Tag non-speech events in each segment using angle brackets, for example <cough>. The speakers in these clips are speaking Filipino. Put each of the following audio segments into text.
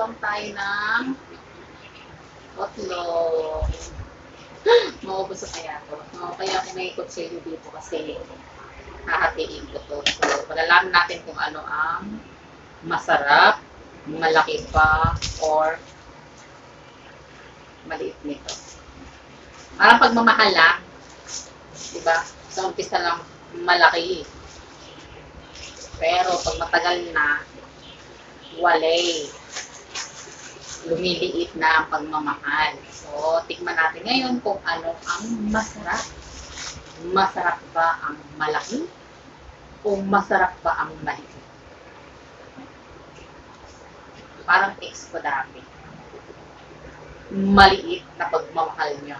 Mukbang tayo ng otlong. <gasps> Maubos sa kaya to. No, kaya ako may kutsilyo dito kasi hahatiin ko to. So, palalaman natin kung ano ang masarap, malaki pa, or maliit nito. Parang pagmamahal lang. Diba? Sa umpisa lang malaki. Pero pag matagal na, walay. Lumiliit na ang pagmamahal. So, tikman natin ngayon kung ano ang masarap. Masarap ba ang malaki? O masarap ba ang maliit? Parang ex ko dati. Maliit na pagmamahal niya.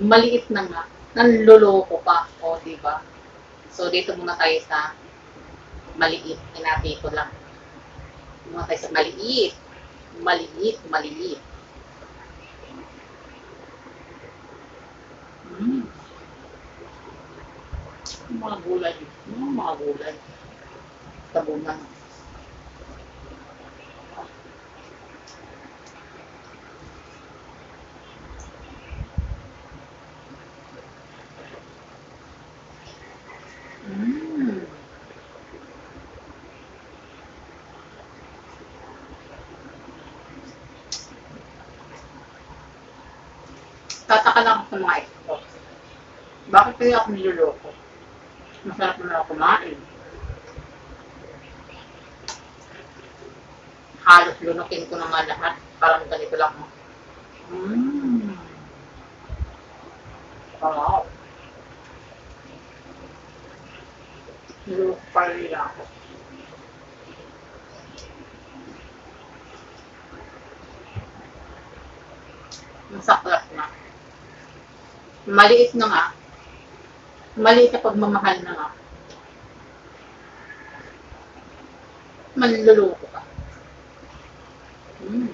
Maliit na nga. Nanloloko pa. O, di ba? So, dito muna tayo sa maliit. Hinati ko lang. Muna tayo sa maliit. Maliit, maliit. Mm. Yung Mga gulay. Mga gulay. Tabunan. Mm. Tataka lang sa mga ito. Bakit kaya ako niloloko? Masarap na ako kumain. Halos lunukin ko na nga lahat. Parang ganito lang. Mmm. Wow. Niloloko pa rin ako. Masaklat na. Maliit na nga. Maliit na pagmamahal na nga. Manluloko ka. Mm.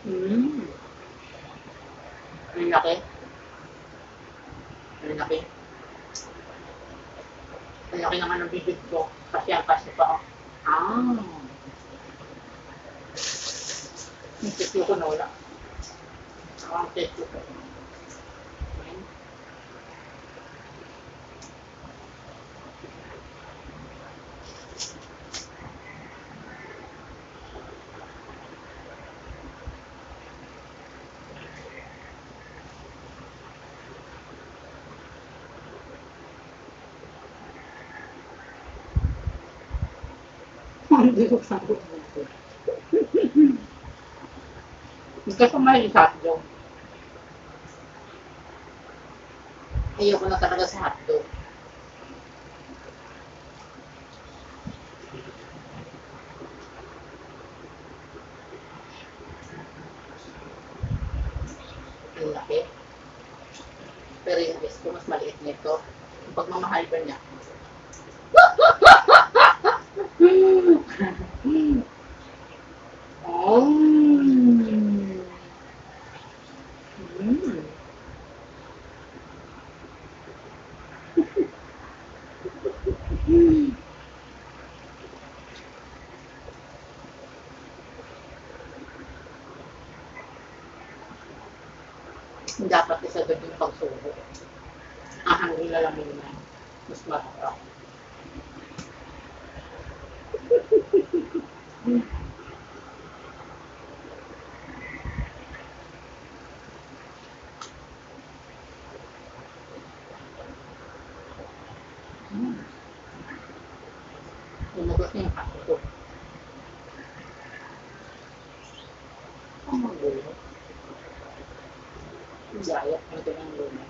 Mm. Ang laki. Ang laki. Ang laki naman ng bibig ko. Kasi ang kasi pa. oh. Ah. Yung tissue ko nawala. Ah, ang tissue ko. Hindi ko sabi. Hindi ko may hotdog. Ayoko na talaga sa hotdog. Ang laki. Pero yung best ko, mas maliit nito. Yung pagmamahal ba niya? Oh. Mm. Dapat isagad yung pagsubo. Ahang nilalamin na. Mas masarap. Mm. <laughs> Lumabas na yung kaso ko. Ang magulo. Ano din ang luma.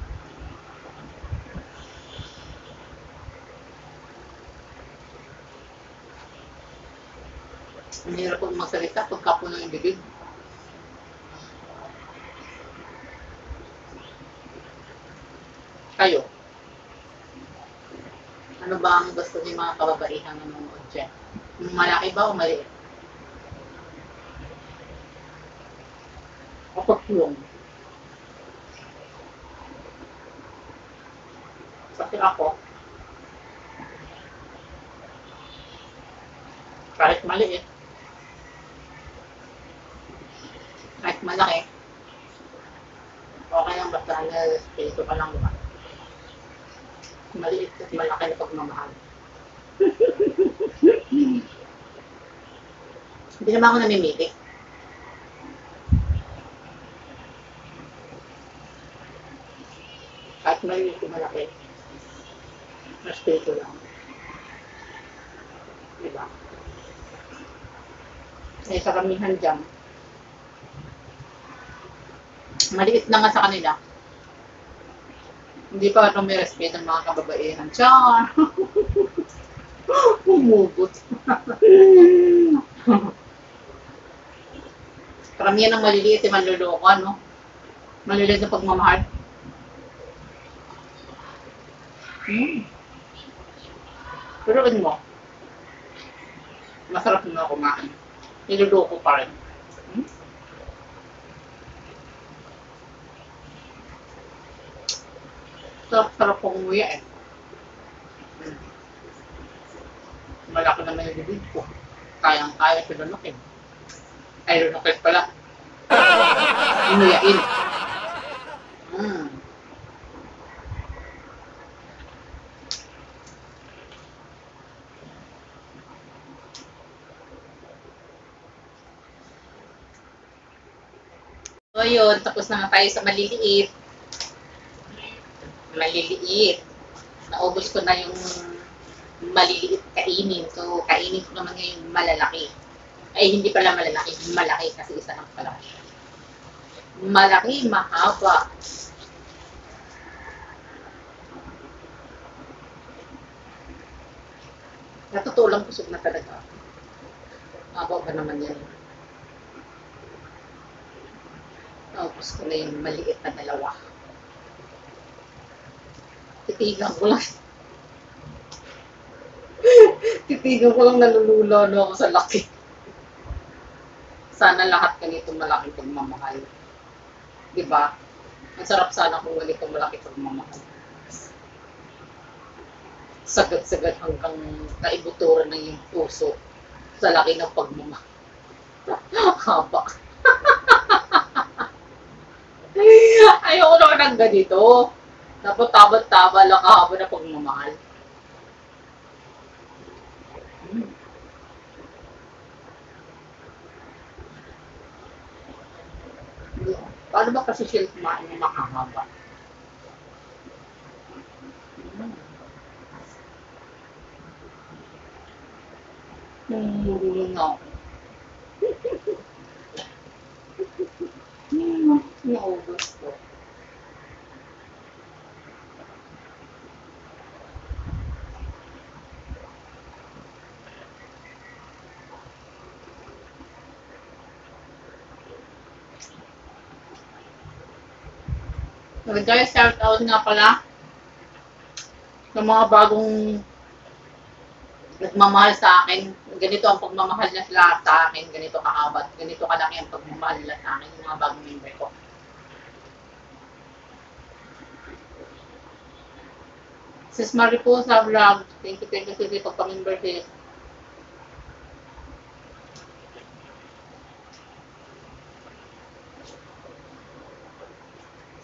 Ang hirap kong magsalita pagka po ng bibig. Kayo. Ano ba ang gusto ng mga kababaihang nanonood dyan? Malaki ba o maliit? Kapag yung. Kasi ako, kahit maliit, kahit malaki, okay lang basta na-respeto ka lang ba? Maliit at malaki na pagmamahal. <laughs> Hindi naman ako namimili. Kahit maliit o malaki, respeto lang. Diba? Eh, sa kamihan dyan, maliit na nga sa kanila. Hindi pa ito may respeto ng mga kababaihan. Char! <laughs> Humugot. <laughs> Karamihan ng maliliit ay manluloko, no? Maliliit na pagmamahal. Hmm. Pero ano mo, masarap na kumain. Niluloko pa rin. Hmm? Sarap-sarap kong umuya eh. Hmm. Malaki naman yung bibig ko. Kayang-kaya sa lunukin. Ay, lunukin pala. <laughs> Inuyain. Hmm. So, yun. Tapos na nga tayo sa maliliit. Maliliit. Naubos ko na yung maliliit kainin. So, kainin ko naman ngayon malalaki. Ay, hindi pala malalaki. Malaki kasi isa lang pala. Malaki, mahaba. Natutulang kusog na talaga. Mahaba ba naman yan? Tapos ko na yung maliit na dalawa. Titigan ko lang. <laughs> Titigan ko lang nalulula na ako sa laki. Sana lahat ganito malaki pagmamahal. Di ba? Ang sarap sana kung ganito malaki pagmamahal. Sagad-sagad hanggang naibuturan ng yung puso sa laki ng pagmamahal. <laughs> Haba. Ayoko naman ng ganito. Dapat taba-taba lang kahaba na pagmamahal. Paano ba kasi siya makahaba? Nangungulong na ako. <laughs> Naubos ko. Nag-guys, shout out nga pala sa mga bagong nagmamahal sa akin. Ganito ang pagmamahal niya sila sa akin. Ganito kahabat. Ganito kalaki ang pagmamahal nila sa akin. Yung mga bagong member ko. Sis Mariposa Vlog. Thank you, thank you, sis. Pagpamember sis.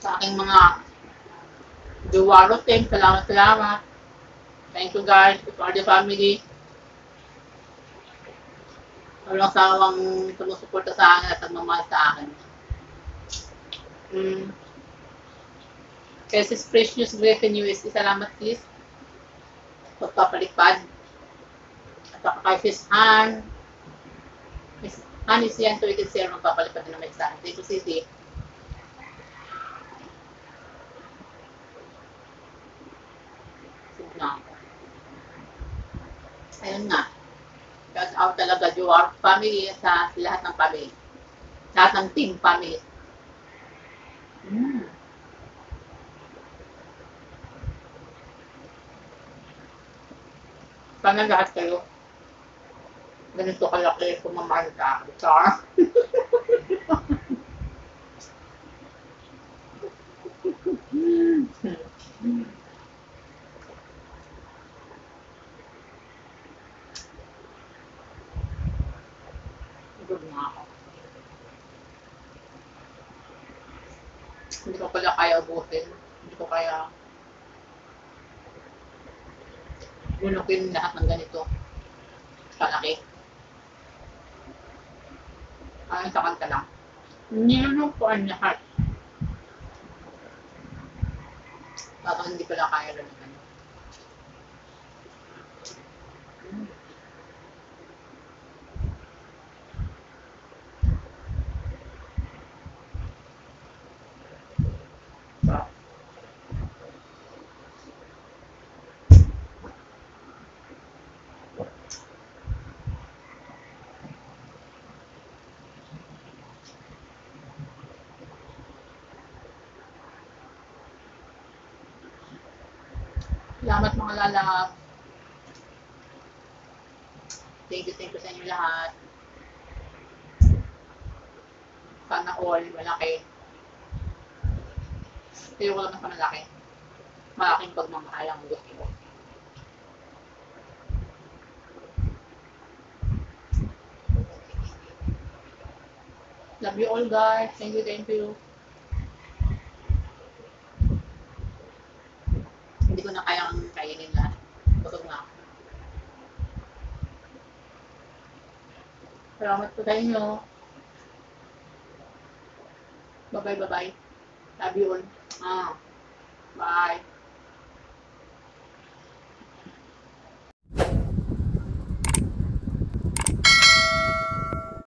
Sa aking mga Duwaro team. Salamat, salamat. Thank you guys. For the family. Walang sawang sumusuporta sa akin at nagmamahal sa akin. Mm. Kaya sis Fresh News Griffin USC, salamat sis. Pagpapalikpad. At saka kay sis Han. Miss Han is yan, so we can share magpapalipad na naman sa akin. Thank you, Sisi. na. Ayun nga. Shout out talaga your family sa lahat ng family. Lahat ng team family. Mm. Sana lahat kayo. Ganito kalaki kung mamahal ka. Char. <laughs> Good na ako. Hindi ko ubusin. Hindi ko kaya bunukin lahat ng ganito. Kalaki. Ay, sa kanta lang. Nilunok ko ang lahat. Tapos hindi pala kaya lang Salamat mga lalab. Thank you, thank you sa inyo lahat. Sana all, malaki. Kayo ko lang sa malaki. Malaking pagmamahal ang gusto ko. Love you all guys. Thank you, thank you. Ko na kayang kainin lahat. Busog na ako. Salamat po sa inyo. Bye-bye, bye-bye. Love you all. Ah. Bye.